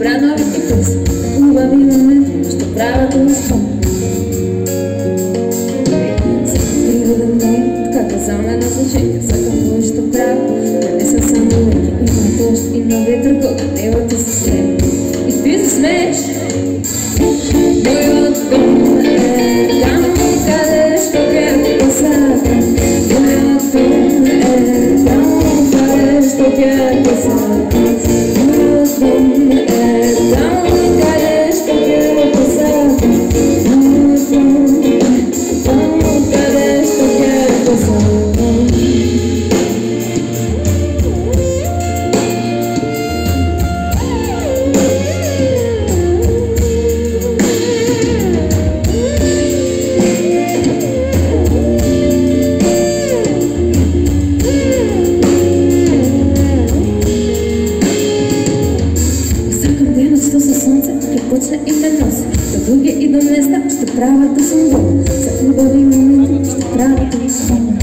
лето, на брановите пръст. Хубави моменти, ще правят да спомня. Всяка природа не е така казална на значение. Всяка нощ ще правя, да не са само леки. Има дъжд, има ветър, когато небото се смее. И ти се смееш. Почне и да носи До други и до места ще правя да съм дома. За хубави моменти ще правя да спомня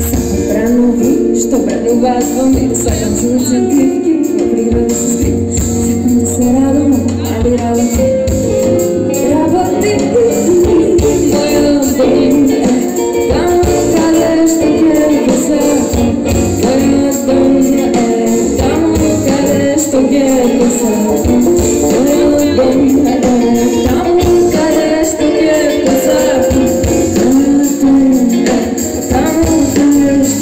Само бранови, що брануватвам и слагам слънце гривки В природа се скрит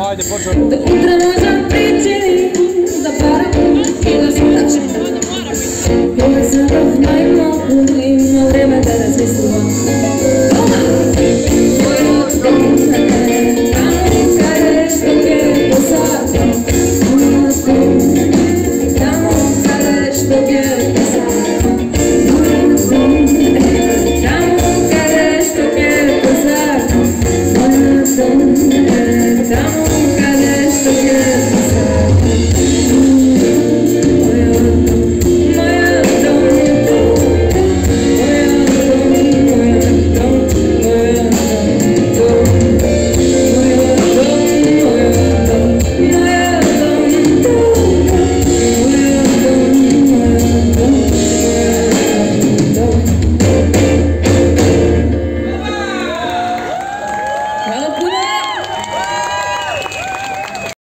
Hajde, počeo. Utra nađam pričinu da param i da skračem. Bila sam dok najmogu